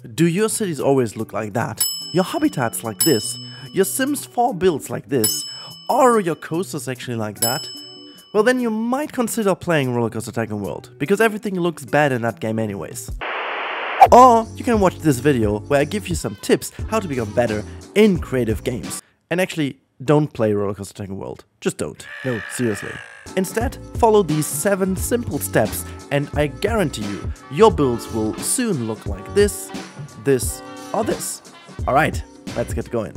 Do your cities always look like that? Your habitats like this? Your Sims 4 builds like this? Or your coasters actually like that? Well then you might consider playing Rollercoaster Tycoon World, because everything looks bad in that game anyways. Or you can watch this video where I give you some tips how to become better in creative games. And actually, don't play Rollercoaster Tycoon World. Just don't. No, seriously. Instead, follow these 7 simple steps and I guarantee you, your builds will soon look like this, this, or this. Alright, let's get going.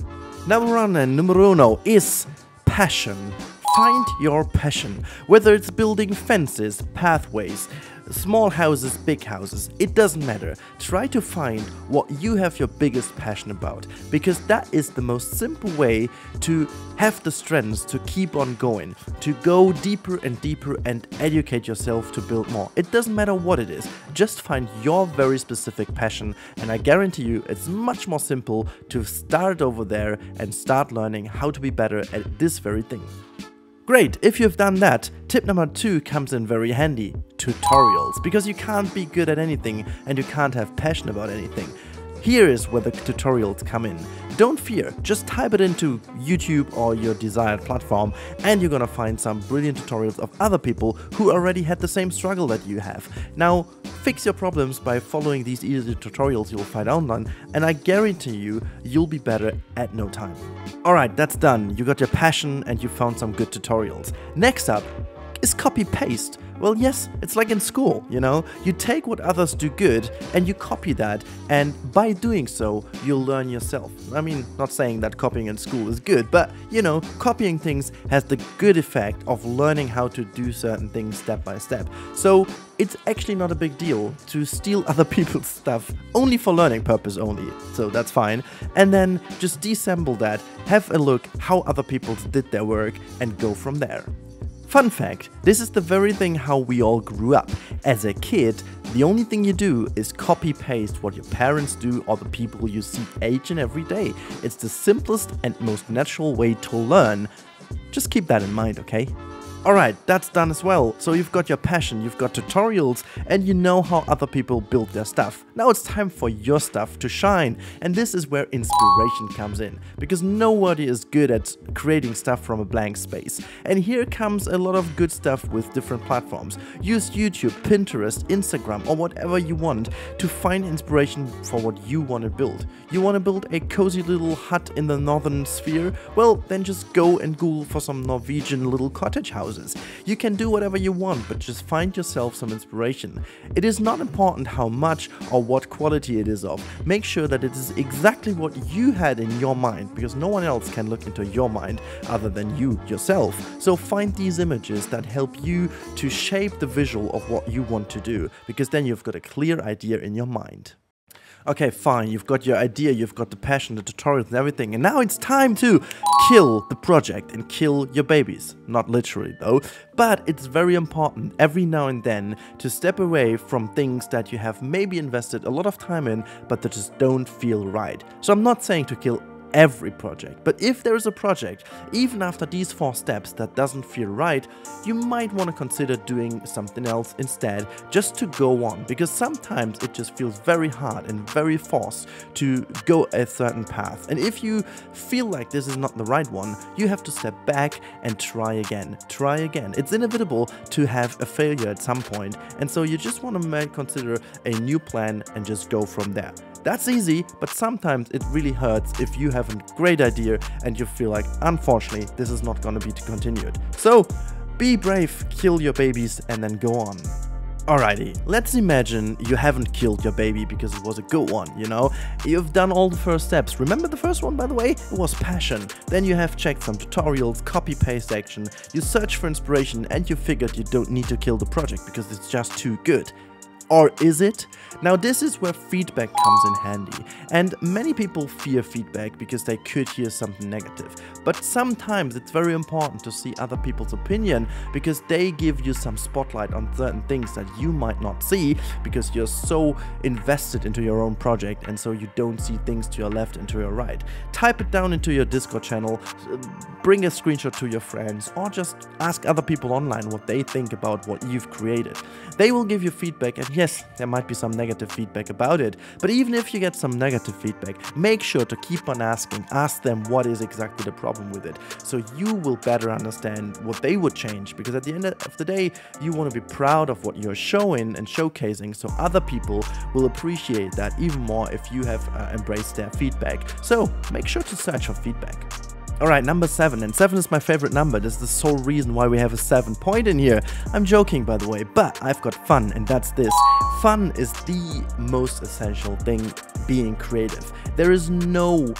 Number one and numero uno is passion. Find your passion, whether it's building fences, pathways, small houses, big houses, it doesn't matter. Try to find what you have your biggest passion about, because that is the most simple way to have the strengths to keep on going, to go deeper and deeper and educate yourself to build more. It doesn't matter what it is, just find your very specific passion, and I guarantee you it's much more simple to start over there and start learning how to be better at this very thing. Great, if you've done that, tip number two comes in very handy. Tutorials, because you can't be good at anything and you can't have passion about anything. Here is where the tutorials come in. Don't fear, just type it into YouTube or your desired platform and you're gonna find some brilliant tutorials of other people who already had the same struggle that you have. Now, fix your problems by following these easy tutorials you'll find online and I guarantee you, you'll be better at no time. Alright, that's done. You got your passion and you found some good tutorials. Next up is copy paste. Well, yes, it's like in school, you know? You take what others do good and you copy that, and by doing so, you'll learn yourself. I mean, not saying that copying in school is good, but you know, copying things has the good effect of learning how to do certain things step by step. So, it's actually not a big deal to steal other people's stuff only for learning purpose only, so that's fine. And then just disassemble that, have a look how other people did their work, and go from there. Fun fact, this is the very thing how we all grew up. As a kid, the only thing you do is copy paste what your parents do or the people you see each and every day. It's the simplest and most natural way to learn. Just keep that in mind, okay? Alright, that's done as well. So you've got your passion, you've got tutorials, and you know how other people build their stuff. Now it's time for your stuff to shine. And this is where inspiration comes in. Because nobody is good at creating stuff from a blank space. And here comes a lot of good stuff with different platforms. Use YouTube, Pinterest, Instagram, or whatever you want to find inspiration for what you want to build. You want to build a cozy little hut in the northern sphere? Well, then just go and Google for some Norwegian little cottage house houses. You can do whatever you want, but just find yourself some inspiration. It is not important how much or what quality it is of. Make sure that it is exactly what you had in your mind, because no one else can look into your mind other than you yourself. So find these images that help you to shape the visual of what you want to do, because then you've got a clear idea in your mind. Okay, fine, you've got your idea, you've got the passion, the tutorials and everything, and now it's time to kill the project and kill your babies. Not literally though, but it's very important every now and then to step away from things that you have maybe invested a lot of time in, but that just don't feel right. So I'm not saying to kill every project. But if there is a project, even after these four steps that doesn't feel right, you might want to consider doing something else instead just to go on because sometimes it just feels very hard and very forced to go a certain path. And if you feel like this is not the right one, you have to step back and try again. Try again. It's inevitable to have a failure at some point, and so you just want to consider a new plan and just go from there. That's easy, but sometimes it really hurts if you have a great idea and you feel like, unfortunately, this is not gonna be continued. So, be brave, kill your babies, and then go on. Alrighty, let's imagine you haven't killed your baby because it was a good one, you know? You've done all the first steps. Remember the first one, by the way? It was passion. Then you have checked some tutorials, copy-paste action, you search for inspiration, and you figured you don't need to kill the project because it's just too good. Or is it? Now this is where feedback comes in handy, and many people fear feedback because they could hear something negative. But sometimes it's very important to see other people's opinion because they give you some spotlight on certain things that you might not see because you're so invested into your own project and so you don't see things to your left and to your right. Type it down into your Discord channel, bring a screenshot to your friends, or just ask other people online what they think about what you've created. They will give you feedback and yes, there might be some negative feedback about it, but even if you get some negative feedback, make sure to keep on asking. Ask them what is exactly the problem with it, so you will better understand what they would change, because at the end of the day, you want to be proud of what you're showing and showcasing, so other people will appreciate that even more if you have uh, embraced their feedback. So make sure to search for feedback. Alright, number 7, and 7 is my favorite number, this is the sole reason why we have a 7 point in here. I'm joking by the way, but I've got fun, and that's this. Fun is the most essential thing being creative. There is no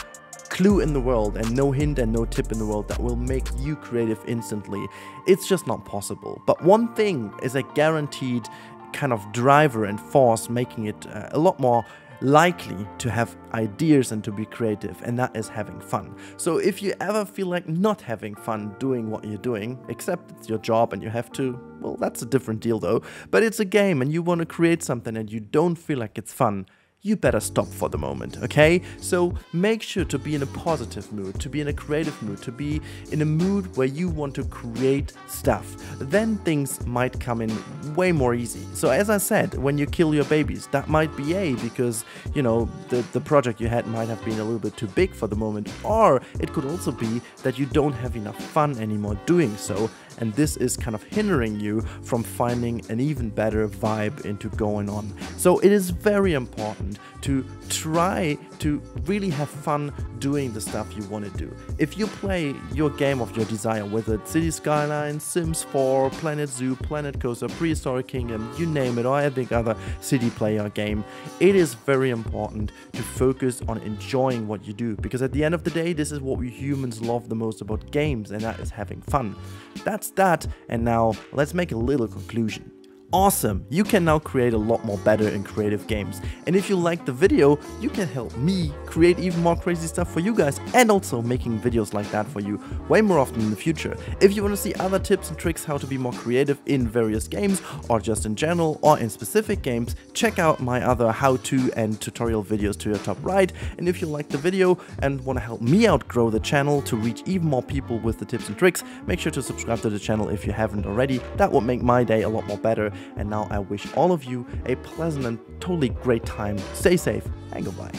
clue in the world and no hint and no tip in the world that will make you creative instantly. It's just not possible. But one thing is a guaranteed kind of driver and force making it uh, a lot more likely to have ideas and to be creative, and that is having fun. So if you ever feel like not having fun doing what you're doing, except it's your job and you have to, well, that's a different deal though, but it's a game and you want to create something and you don't feel like it's fun, you better stop for the moment, okay? So make sure to be in a positive mood, to be in a creative mood, to be in a mood where you want to create stuff. Then things might come in way more easy. So as I said, when you kill your babies, that might be A, because, you know, the, the project you had might have been a little bit too big for the moment, or it could also be that you don't have enough fun anymore doing so, and this is kind of hindering you from finding an even better vibe into going on. So it is very important to try to really have fun doing the stuff you want to do. If you play your game of your desire, whether it's City Skylines, Sims 4, Planet Zoo, Planet Coaster, Prehistoric Kingdom, you name it, or any other city player game, it is very important to focus on enjoying what you do because at the end of the day, this is what we humans love the most about games, and that is having fun. That's that, and now let's make a little conclusion awesome! You can now create a lot more better and creative games. And if you like the video, you can help me create even more crazy stuff for you guys and also making videos like that for you way more often in the future. If you want to see other tips and tricks how to be more creative in various games or just in general or in specific games, check out my other how-to and tutorial videos to your top right. And if you like the video and want to help me outgrow the channel to reach even more people with the tips and tricks, make sure to subscribe to the channel if you haven't already. That would make my day a lot more better and now I wish all of you a pleasant and totally great time. Stay safe and goodbye.